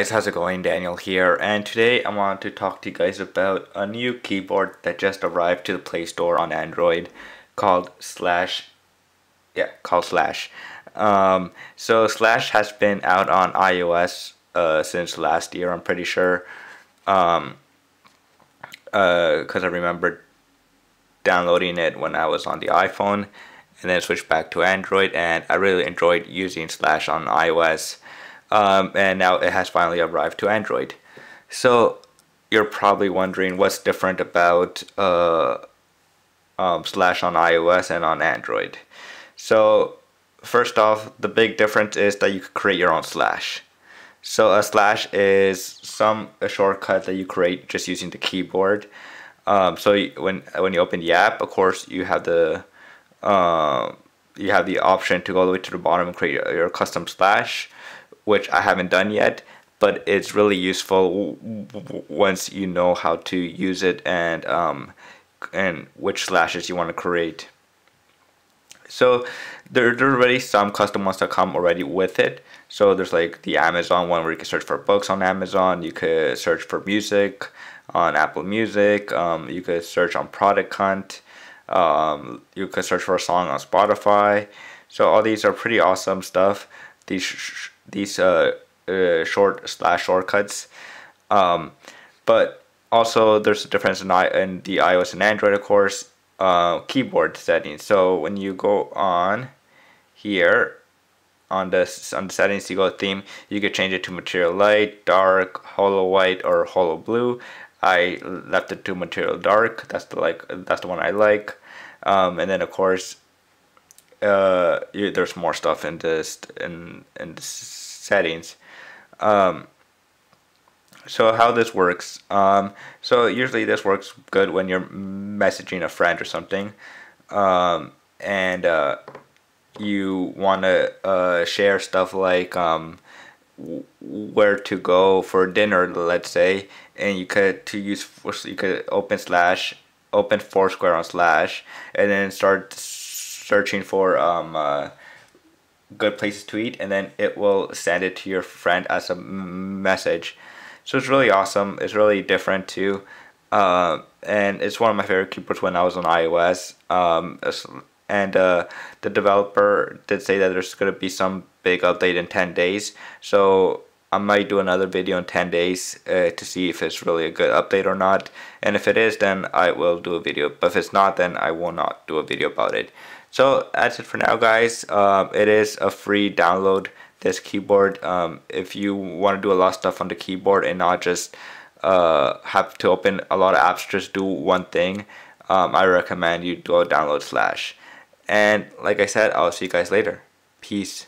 Guys, how's it going? Daniel here, and today I want to talk to you guys about a new keyboard that just arrived to the Play Store on Android called Slash. Yeah, called Slash. Um, so Slash has been out on iOS uh, since last year, I'm pretty sure. Um, because uh, I remember downloading it when I was on the iPhone, and then switched back to Android, and I really enjoyed using Slash on iOS um, and now it has finally arrived to Android. So you're probably wondering what's different about uh, um, Slash on iOS and on Android. So first off, the big difference is that you can create your own Slash. So a slash is some a shortcut that you create just using the keyboard. Um, so when when you open the app, of course, you have the uh, you have the option to go all the way to the bottom and create your, your custom slash which I haven't done yet, but it's really useful once you know how to use it and um, and which slashes you want to create. So there, there are already some custom ones that come already with it. So there's like the Amazon one where you can search for books on Amazon. You could search for music on Apple Music. Um, you could search on Product Hunt. Um, you could search for a song on Spotify. So all these are pretty awesome stuff. These these uh, uh, short slash shortcuts. Um, but also there's a difference in, I, in the iOS and Android, of course, uh, keyboard settings. So when you go on here on the on the settings, you go theme, you can change it to material light, dark, Holo white, or Holo blue. I left it to material dark. That's the like that's the one I like. Um, and then of course, uh, you, there's more stuff in this in in this settings. Um, so how this works um, so usually this works good when you're messaging a friend or something um, and uh, you want to uh, share stuff like um, where to go for dinner let's say and you could to use you could open slash open foursquare on slash and then start searching for um, uh, good places to eat and then it will send it to your friend as a message. So it's really awesome. It's really different too. Uh, and it's one of my favorite keyboards when I was on iOS. Um, and uh, the developer did say that there's going to be some big update in 10 days. So I might do another video in 10 days uh, to see if it's really a good update or not. And if it is then I will do a video. But if it's not then I will not do a video about it so that's it for now guys. Um, it is a free download this keyboard. Um, if you want to do a lot of stuff on the keyboard and not just uh, have to open a lot of apps just do one thing, um, I recommend you go download Slash. And like I said, I'll see you guys later. Peace.